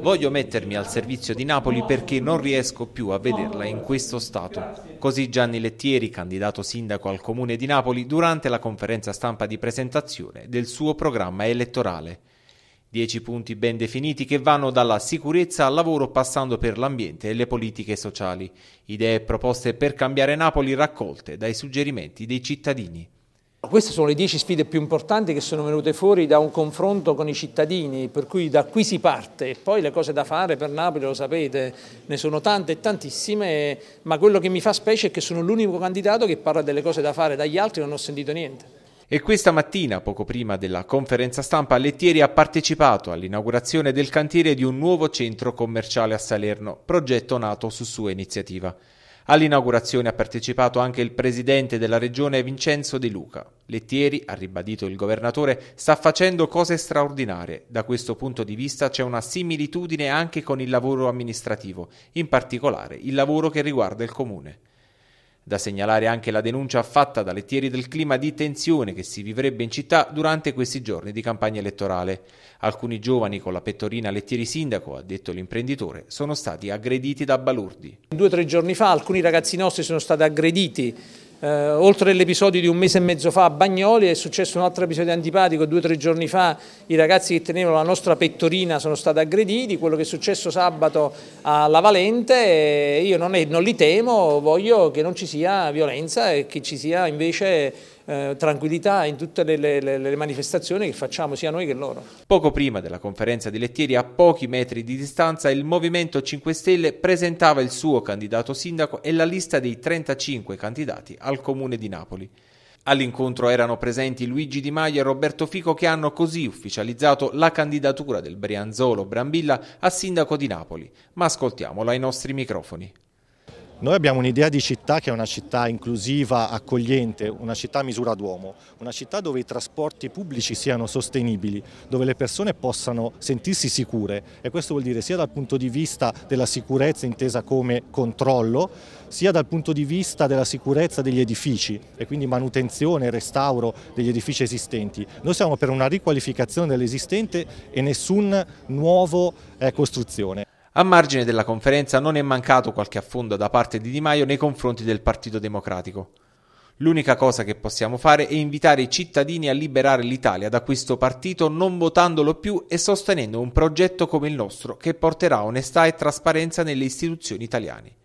Voglio mettermi al servizio di Napoli perché non riesco più a vederla in questo stato. Così Gianni Lettieri, candidato sindaco al comune di Napoli, durante la conferenza stampa di presentazione del suo programma elettorale. Dieci punti ben definiti che vanno dalla sicurezza al lavoro passando per l'ambiente e le politiche sociali. Idee e proposte per cambiare Napoli raccolte dai suggerimenti dei cittadini. Queste sono le dieci sfide più importanti che sono venute fuori da un confronto con i cittadini, per cui da qui si parte. Poi le cose da fare per Napoli, lo sapete, ne sono tante e tantissime, ma quello che mi fa specie è che sono l'unico candidato che parla delle cose da fare, dagli altri non ho sentito niente. E questa mattina, poco prima della conferenza stampa, Lettieri ha partecipato all'inaugurazione del cantiere di un nuovo centro commerciale a Salerno, progetto nato su sua iniziativa. All'inaugurazione ha partecipato anche il presidente della regione Vincenzo De Luca. Lettieri, ha ribadito il governatore, sta facendo cose straordinarie. Da questo punto di vista c'è una similitudine anche con il lavoro amministrativo, in particolare il lavoro che riguarda il comune. Da segnalare anche la denuncia fatta da Lettieri del clima di tensione che si vivrebbe in città durante questi giorni di campagna elettorale. Alcuni giovani con la pettorina Lettieri sindaco, ha detto l'imprenditore, sono stati aggrediti da balurdi. Due o tre giorni fa alcuni ragazzi nostri sono stati aggrediti eh, oltre all'episodio di un mese e mezzo fa a Bagnoli è successo un altro episodio antipatico, due o tre giorni fa i ragazzi che tenevano la nostra pettorina sono stati aggrediti, quello che è successo sabato alla Valente, io non, è, non li temo, voglio che non ci sia violenza e che ci sia invece eh, tranquillità in tutte le, le, le, manifestazioni che facciamo sia noi che loro. Poco prima della conferenza di Lettieri, a pochi metri di distanza, il Movimento 5 Stelle presentava il suo candidato sindaco e la lista dei 35 candidati al comune di Napoli. All'incontro erano presenti Luigi Di Maio e Roberto Fico che hanno così ufficializzato la candidatura del Brianzolo Brambilla a sindaco di Napoli. Ma ascoltiamolo ai nostri microfoni. Noi abbiamo un'idea di città che è una città inclusiva, accogliente, una città a misura d'uomo, una città dove i trasporti pubblici siano sostenibili, dove le persone possano sentirsi sicure e questo vuol dire sia dal punto di vista della sicurezza intesa come controllo, sia dal punto di vista della sicurezza degli edifici e quindi manutenzione e restauro degli edifici esistenti. Noi siamo per una riqualificazione dell'esistente e nessun nuovo eh, costruzione. A margine della conferenza non è mancato qualche affondo da parte di Di Maio nei confronti del Partito Democratico. L'unica cosa che possiamo fare è invitare i cittadini a liberare l'Italia da questo partito non votandolo più e sostenendo un progetto come il nostro che porterà onestà e trasparenza nelle istituzioni italiane.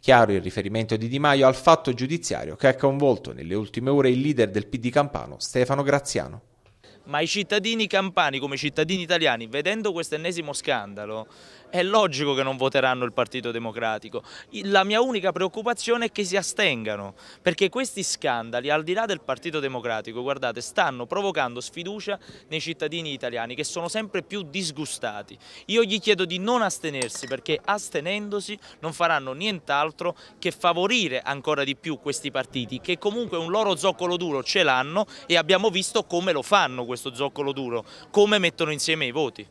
Chiaro il riferimento di Di Maio al fatto giudiziario che ha coinvolto nelle ultime ore il leader del PD Campano, Stefano Graziano ma i cittadini campani come i cittadini italiani vedendo questo ennesimo scandalo è logico che non voteranno il Partito Democratico. La mia unica preoccupazione è che si astengano, perché questi scandali, al di là del Partito Democratico, guardate, stanno provocando sfiducia nei cittadini italiani che sono sempre più disgustati. Io gli chiedo di non astenersi, perché astenendosi non faranno nient'altro che favorire ancora di più questi partiti, che comunque un loro zoccolo duro ce l'hanno e abbiamo visto come lo fanno questo zoccolo duro, come mettono insieme i voti.